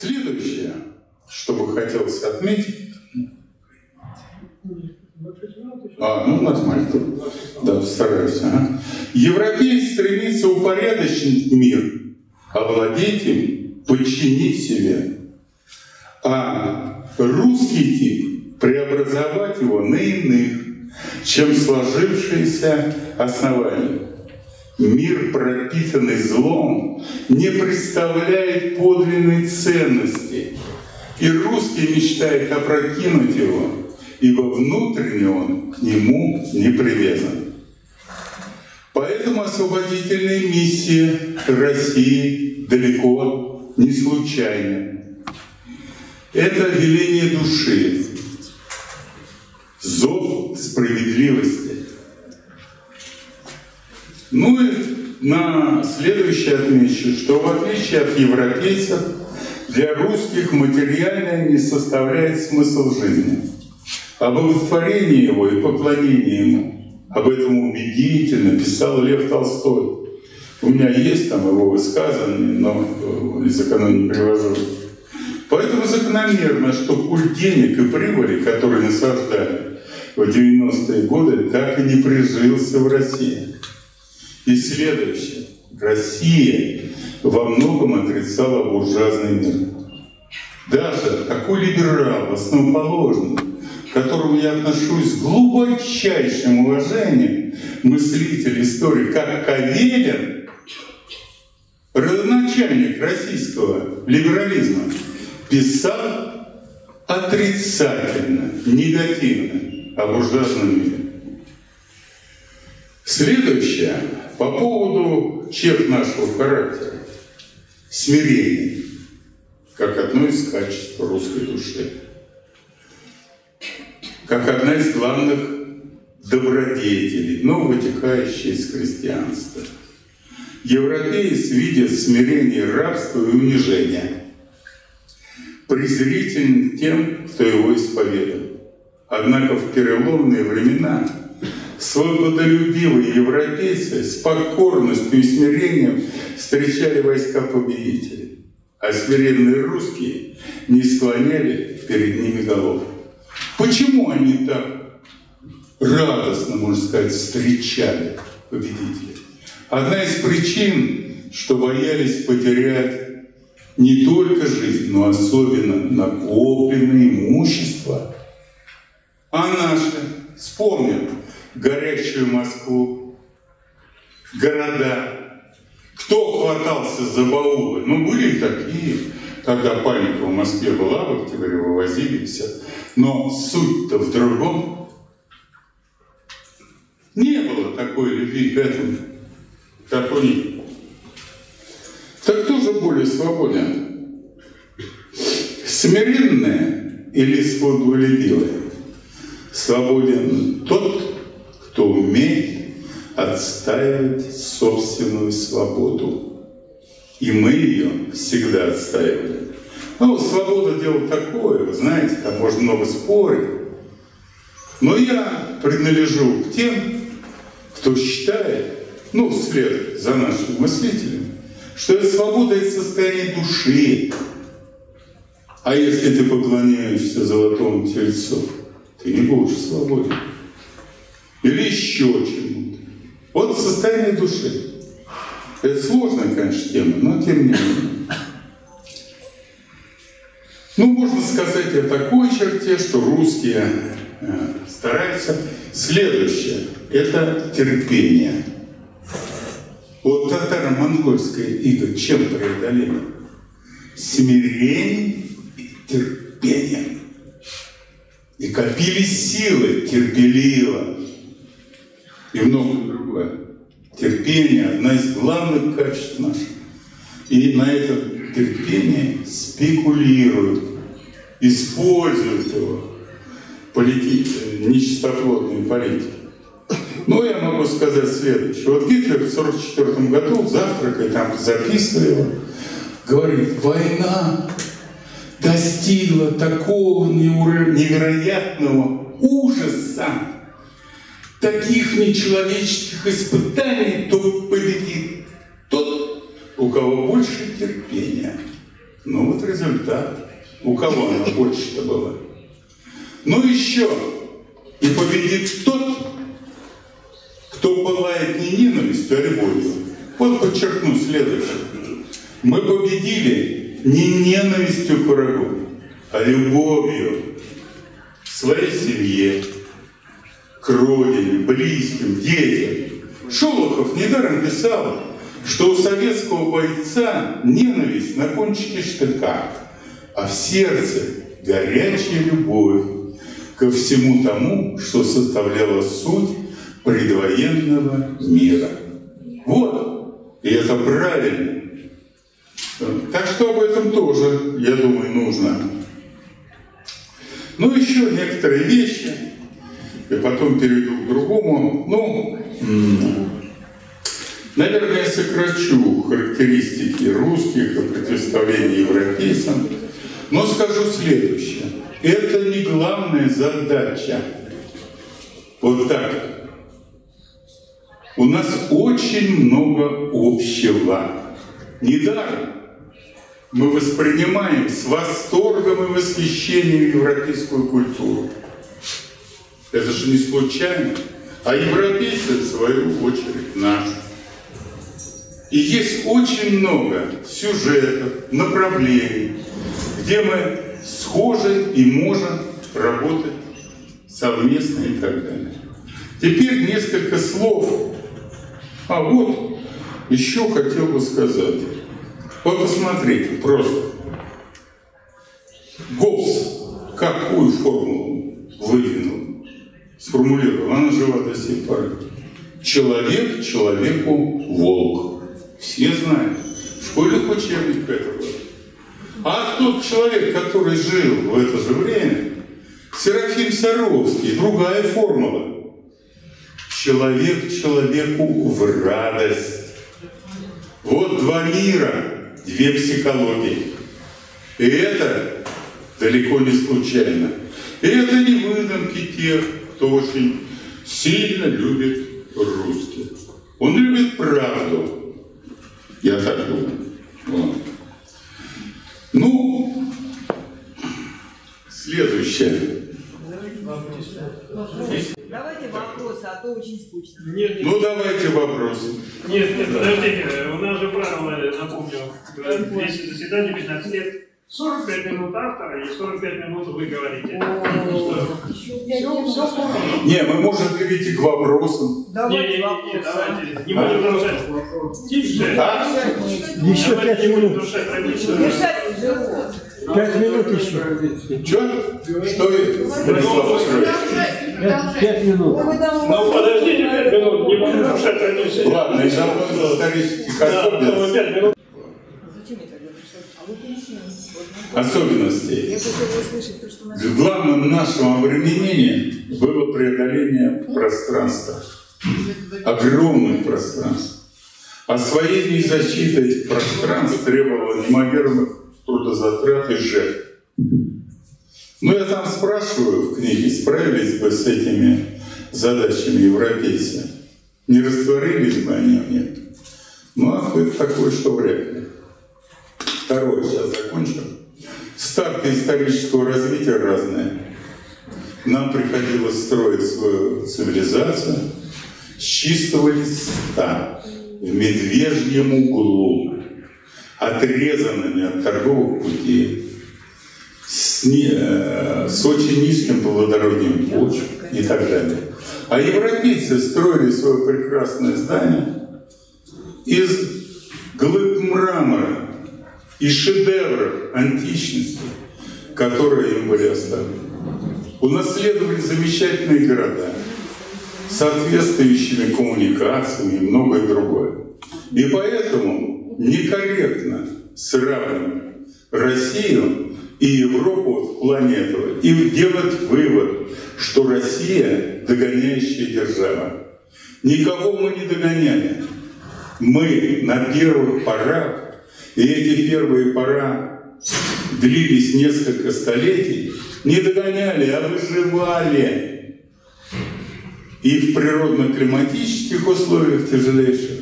Следующее, что бы хотелось отметить, а, ну, нормально. Да, стараюсь. Ага. Европеец стремится упорядочить мир, овладеть им, подчинить себе. А русский тип преобразовать его на иных, чем сложившиеся основания. Мир, пропитанный злом, не представляет подлинной ценности. И русский мечтает опрокинуть его, ибо внутренне он к нему не привязан. Поэтому освободительная миссия России далеко не случайна. Это веление души, зов справедливости. Ну и на следующее отмечу, что в отличие от европейцев, для русских материальное не составляет смысл жизни. Об удовлетворении его и поклонении ему, об этом убедительно писал Лев Толстой. У меня есть там его высказывания, но э, из экономии не привожу. Поэтому закономерно, что культ денег и прибыли, который насаждали в 90-е годы, так и не прижился в России. И следующее. Россия во многом отрицала буржуазный мир. Даже такой либерал, основоположный, к которому я отношусь с глубочайшим уважением, мыслитель истории, как Кавелин, родоначальник российского либерализма, писал отрицательно, негативно о буржуазном мире. Следующее по поводу черт нашего характера. Смирение, как одно из качеств русской души. Как одна из главных добродетелей, но вытекающая из христианства. Европеец видит смирение рабства и унижения – презрителен тем, кто его исповедует. Однако в переломные времена свободолюбивые европейцы с покорностью и смирением встречали войска победителей, а смиренные русские не склоняли перед ними голов. Почему они так радостно, можно сказать, встречали победителей? Одна из причин, что боялись потерять не только жизнь, но особенно накопленное имущество. А наши, вспомним, горящую Москву, города. Кто хватался за баулы? Ну, были такие, когда паника в Москве была, в октябре вывозили все. Но суть-то в другом. Не было такой любви к этому, как у них. Так кто же более свободен? Смиренное или свободолюбивое? Свободен тот, отстаивать собственную свободу. И мы ее всегда отстаивали. Ну, свобода дело такое, вы знаете, там можно много спорить. Но я принадлежу к тем, кто считает, ну, вслед за нашими мыслителями, что свобода – это состояние души. А если ты поклоняешься золотому тельцу, ты не будешь свободен. Или еще чему-то. Вот состояние души. Это сложная, конечно, тема, но тем не менее. Ну, можно сказать о такой черте, что русские э, стараются. Следующее – это терпение. Вот татаро-монгольская иго чем преодолели? Смирением и терпением. И копили силы терпеливо. И другое. Терпение – одна из главных качеств наших. И на это терпение спекулируют, используют его полити... нечистоплотные политики. Ну, я могу сказать следующее. Вот Гитлер в 1944 году, завтракая, там записывая его, говорит, война достигла такого невероятного ужаса, таких нечеловеческих испытаний, то победит тот, у кого больше терпения. Ну вот результат. У кого она больше-то была? Ну еще. И победит тот, кто пылает не ненавистью, а любовью. Вот подчеркну следующее. Мы победили не ненавистью к врагу, а любовью к своей семье, родине, близким, детям. Шолохов недаром писал, что у советского бойца ненависть на кончике штыка, а в сердце горячая любовь ко всему тому, что составляло суть предвоенного мира. Вот, и это правильно. Так что об этом тоже, я думаю, нужно. Ну, еще некоторые вещи, и потом перейду к другому. Ну, наверное, я сокращу характеристики русских и противоставления европейцам, но скажу следующее. Это не главная задача. Вот так. У нас очень много общего. Недаром мы воспринимаем с восторгом и восхищением европейскую культуру. Это же не случайно. А европейцы, в свою очередь, наши. И есть очень много сюжетов, направлений, где мы схожи и можем работать совместно и так далее. Теперь несколько слов. А вот еще хотел бы сказать. Вот посмотрите, просто. Гоббс какую формулу выдвинул, сформулировал? Она жива до сих пор. Человек человеку волк. Все знают. В школьных учебниках это было. А тот человек, который жил в это же время, Серафим Саровский, другая формула. Человек человеку в радость. Вот два мира, две психологии. И это далеко не случайно. И это не выдумки тех, кто очень сильно любит русских. Он любит правду. Я так думаю. Вот. Ну, следующее. Давайте вопросы, а то очень скучно. Нет, нет, Ну, давайте вопросы. нет, нет, подождите, у нас же правило, напомню, говорят, если заседание 15 лет, 45 минут автора и 45 минут вы говорите. Понял. Не, мы можем перейти к вопросам. Не, Давайте не, не, вопросы. давайте, не будем нарушать. Тише. Да? Еще Давайте пять не будем минут. Пять минут еще. Что? Что? Пять, минут. Ну, Ну, подождите 5 минут, не будем нарушать традицию. Ладно, исторических Да, потом особенностей, 5 минут. Особенностей. Главным нашим обременением было преодоление пространства, огромных пространств. Освоение и защита этих пространств требовало неимоверных трудозатрат и жертв. Но я там спрашиваю в книге, справились бы с этими задачами европейцы? Не растворились бы они в них? Ну, ответ такой, что вряд ли. Второе, сейчас закончим. Старты исторического развития разные. Нам приходилось строить свою цивилизацию с чистого листа, в медвежьем углу, отрезанными от торговых путей, с, не- э, с очень низким плодородием почв и так далее. А европейцы строили свое прекрасное здание из глыб мрамора и шедевров античности, которые им были оставлены. Унаследовали замечательные города, соответствующими коммуникациями и многое другое. И поэтому некорректно сравнивать Россию и Европу в плане этого и делать вывод, что Россия догоняющая держава. Никого мы не догоняли. Мы на первых порах, и эти первые пора длились несколько столетий, не догоняли, а выживали. И в природно-климатических условиях тяжелейших,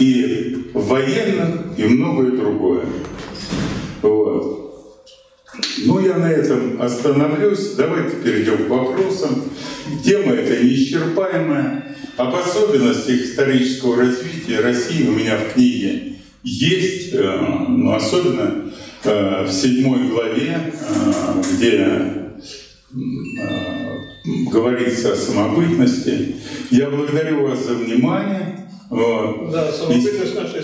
и в военных, и многое другое. Вот. Ну, я на этом остановлюсь. Давайте перейдем к вопросам. Тема эта неисчерпаемая. Об особенностях исторического развития России у меня в книге есть, э, но особенно э, в седьмой главе, э, где говорится о самобытности. Я благодарю вас за внимание. Да, самобытность нашей